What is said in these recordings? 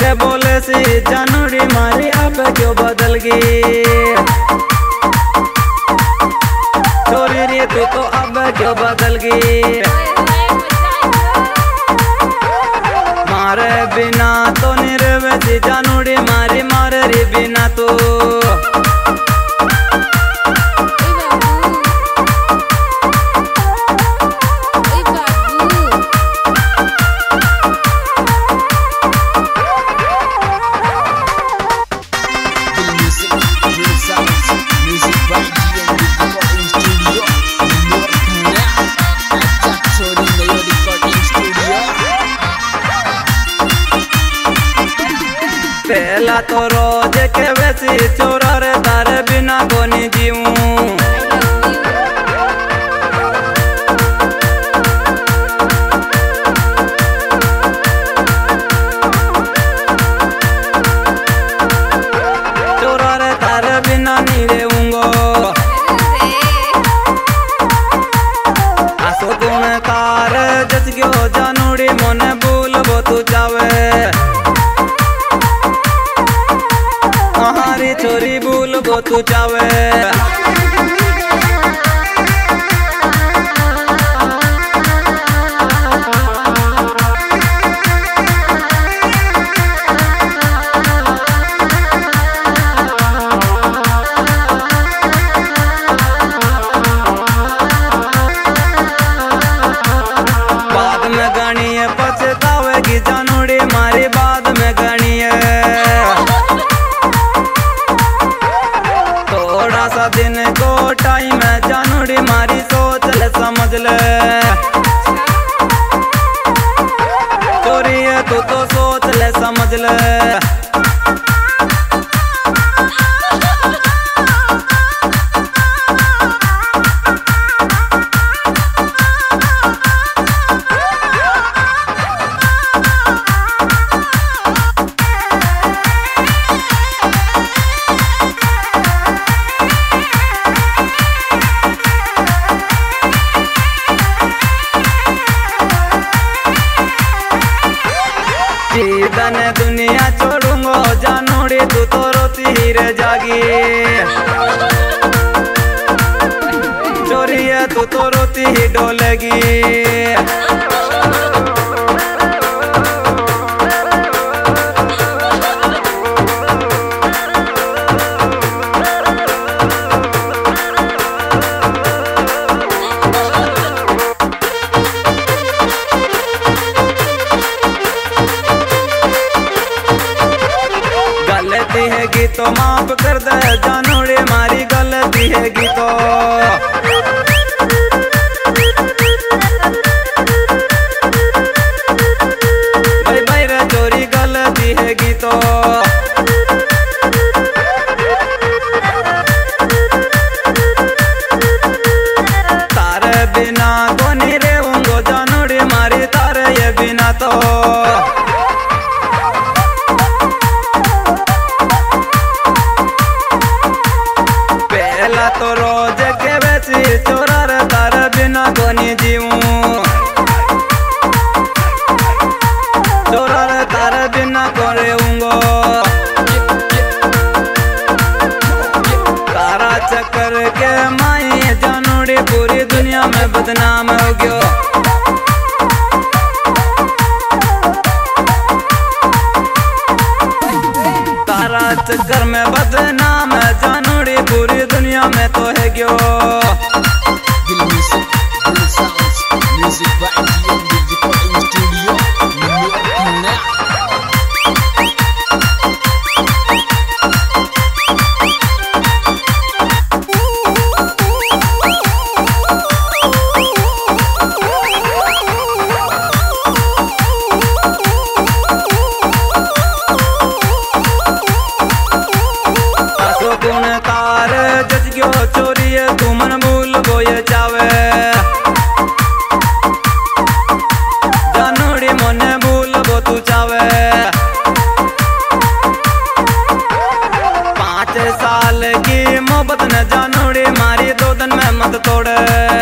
वैसी जानूरी मारी अब क्यों बदल गई? छोरी रे तू तो अब क्यों बदल गई? तो रोज के वैसी चोर रे बिना बनी जीऊं। बोलबो तू जावे जानूड़ी मारी सोच ले समझ ले। रह जागी। चोरी है तू तो रोती ही डोलेगी। है की पहला तो रोज के बेची चोरा रे तार बिना तार बिना उंगो तारा चक्कर के माई जानूड़ी पूरी दुनिया में बदनाम हो गयो। गुण तार जज चोरी? तू मन भूल बोए जावे। जानोड़ी मन भूल बो तू जावे। पाँच साल की मोहब्बत न जानोड़ी मारी, दो दिन में मत तोड़े।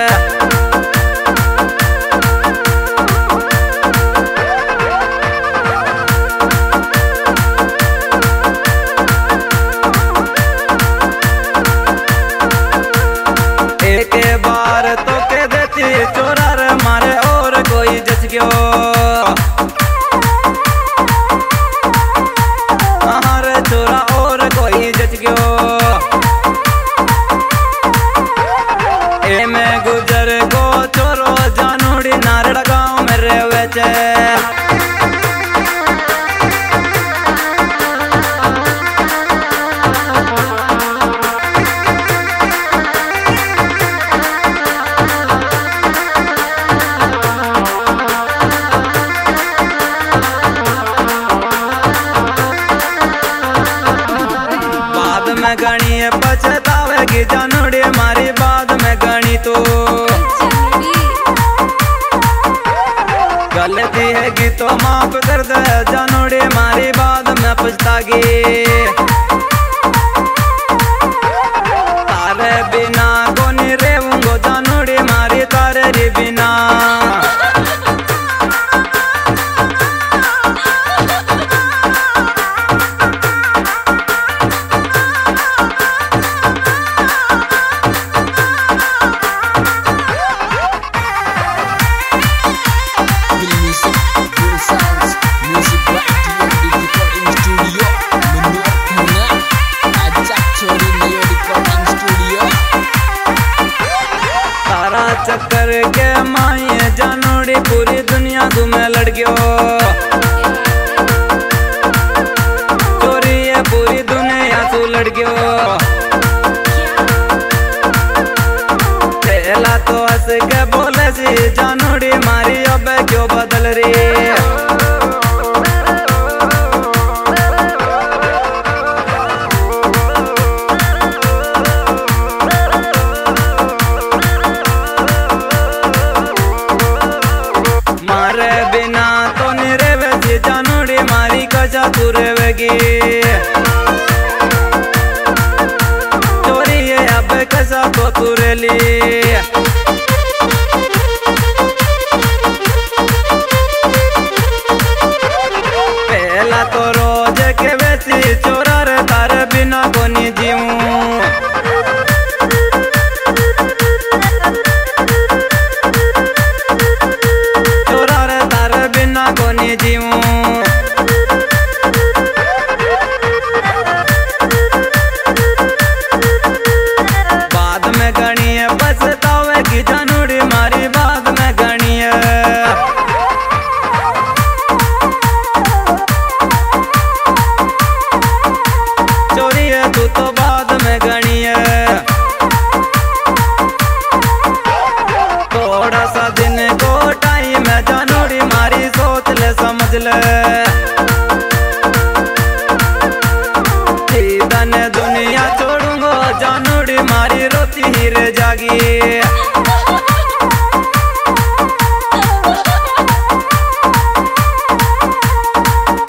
लगी तो माफ़ कर दर्द है। जानोड़े मारी बाद में पछतागी। चक्कर के माए जानोड़ी पूरी दुनिया घूमे लड़कियों लगे। तोरी अब कसा बकुरली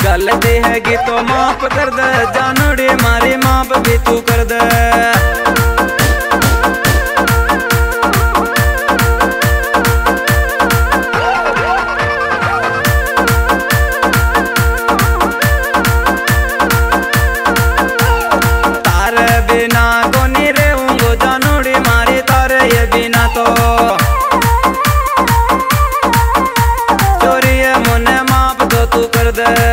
गलती है कि तो माफ़ कर दे जानोड़े मारे माप भी तू कर दे। the